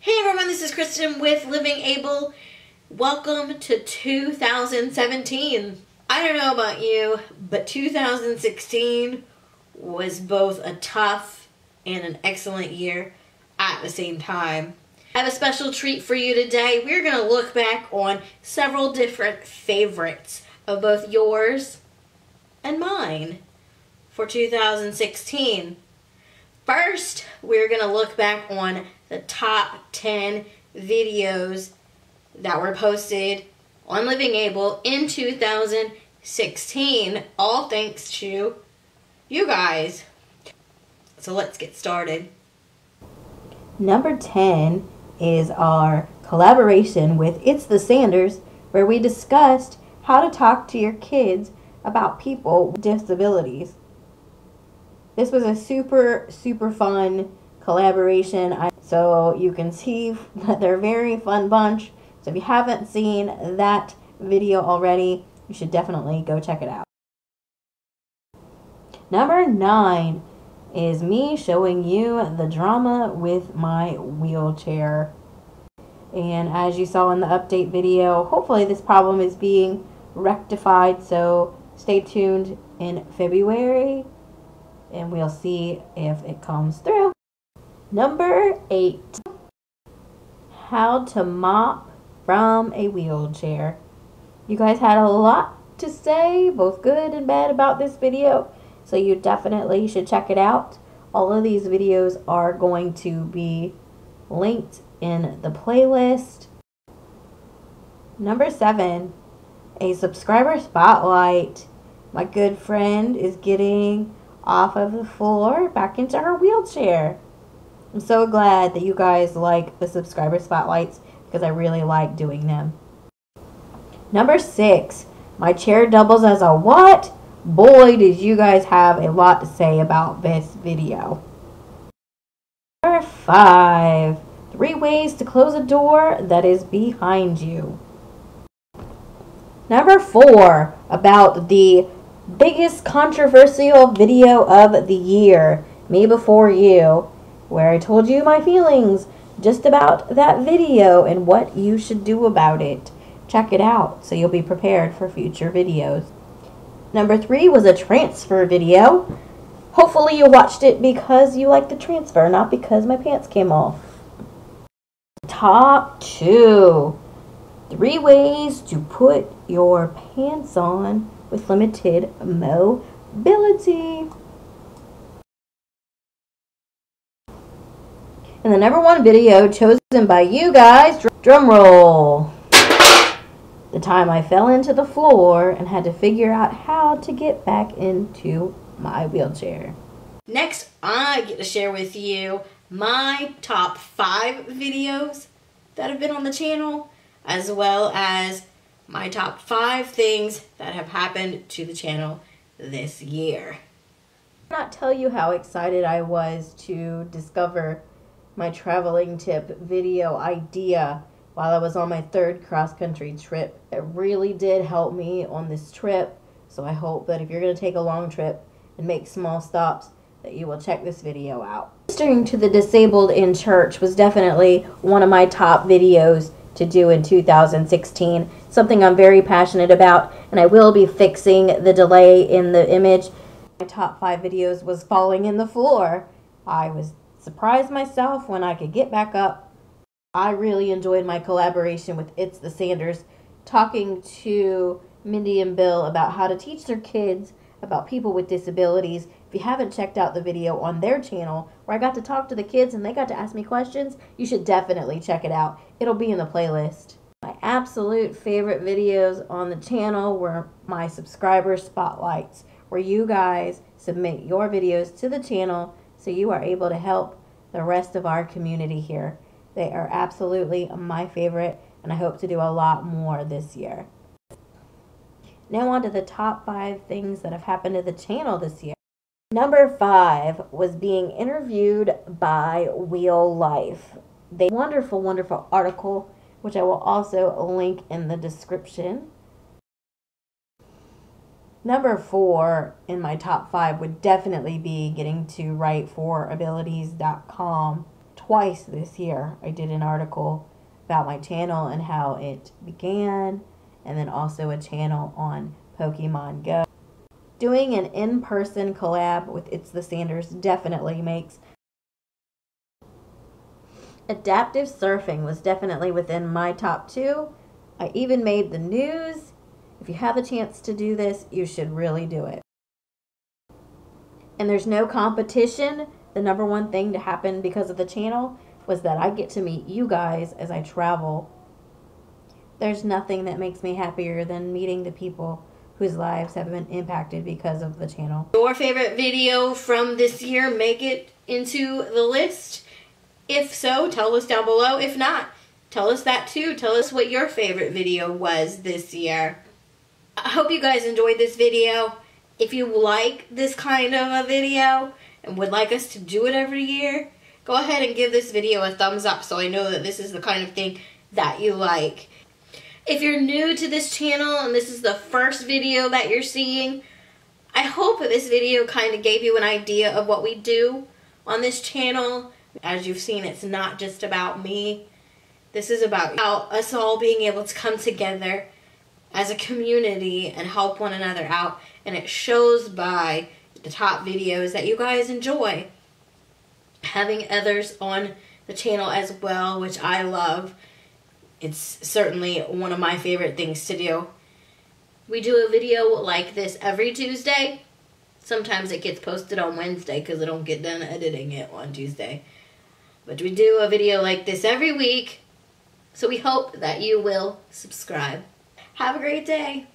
Hey everyone, this is Kristen with Living Able. Welcome to 2017. I don't know about you, but 2016 was both a tough and an excellent year at the same time. I have a special treat for you today. We're going to look back on several different favorites of both yours and mine for 2016. First, we're going to look back on the top 10 videos that were posted on Living Able in 2016, all thanks to you guys. So let's get started. Number 10 is our collaboration with It's the Sanders, where we discussed how to talk to your kids about people with disabilities. This was a super, super fun collaboration. I, so you can see that they're a very fun bunch. So if you haven't seen that video already, you should definitely go check it out. Number nine is me showing you the drama with my wheelchair. And as you saw in the update video, hopefully this problem is being rectified. So stay tuned in February and we'll see if it comes through. Number eight, how to mop from a wheelchair. You guys had a lot to say, both good and bad about this video. So you definitely should check it out. All of these videos are going to be linked in the playlist. Number seven, a subscriber spotlight. My good friend is getting off of the floor back into her wheelchair. I'm so glad that you guys like the subscriber spotlights because I really like doing them. Number six, my chair doubles as a what? Boy, did you guys have a lot to say about this video. Number five, three ways to close a door that is behind you. Number four, about the biggest controversial video of the year, Me Before You, where I told you my feelings just about that video and what you should do about it. Check it out so you'll be prepared for future videos. Number three was a transfer video. Hopefully you watched it because you like the transfer, not because my pants came off. Top two. Three ways to put your pants on with limited mobility. And the number one video chosen by you guys, drum roll the time I fell into the floor and had to figure out how to get back into my wheelchair. Next, I get to share with you my top five videos that have been on the channel, as well as my top five things that have happened to the channel this year. I cannot tell you how excited I was to discover my traveling tip video idea while I was on my third cross country trip. It really did help me on this trip. So I hope that if you're going to take a long trip and make small stops, that you will check this video out. Ministering to the disabled in church was definitely one of my top videos to do in 2016. Something I'm very passionate about, and I will be fixing the delay in the image. My top five videos was falling in the floor. I was surprised myself when I could get back up I really enjoyed my collaboration with It's the Sanders, talking to Mindy and Bill about how to teach their kids about people with disabilities. If you haven't checked out the video on their channel where I got to talk to the kids and they got to ask me questions, you should definitely check it out. It'll be in the playlist. My absolute favorite videos on the channel were my subscriber spotlights, where you guys submit your videos to the channel so you are able to help the rest of our community here. They are absolutely my favorite, and I hope to do a lot more this year. Now, on to the top five things that have happened to the channel this year. Number five was being interviewed by Wheel Life. They wonderful, wonderful article, which I will also link in the description. Number four in my top five would definitely be getting to write for abilities.com twice this year. I did an article about my channel and how it began, and then also a channel on Pokemon Go. Doing an in person collab with It's the Sanders definitely makes. Adaptive surfing was definitely within my top two. I even made the news. If you have a chance to do this, you should really do it. And there's no competition. The number one thing to happen because of the channel was that I get to meet you guys as I travel. There's nothing that makes me happier than meeting the people whose lives have been impacted because of the channel. Your favorite video from this year, make it into the list. If so, tell us down below. If not, tell us that too. Tell us what your favorite video was this year. I hope you guys enjoyed this video. If you like this kind of a video and would like us to do it every year, go ahead and give this video a thumbs up so I know that this is the kind of thing that you like. If you're new to this channel and this is the first video that you're seeing, I hope this video kind of gave you an idea of what we do on this channel. As you've seen, it's not just about me. This is about us all being able to come together as a community and help one another out. And it shows by the top videos that you guys enjoy. Having others on the channel as well, which I love it's certainly one of my favorite things to do. We do a video like this every Tuesday. Sometimes it gets posted on Wednesday because I don't get done editing it on Tuesday. But we do a video like this every week. So we hope that you will subscribe. Have a great day.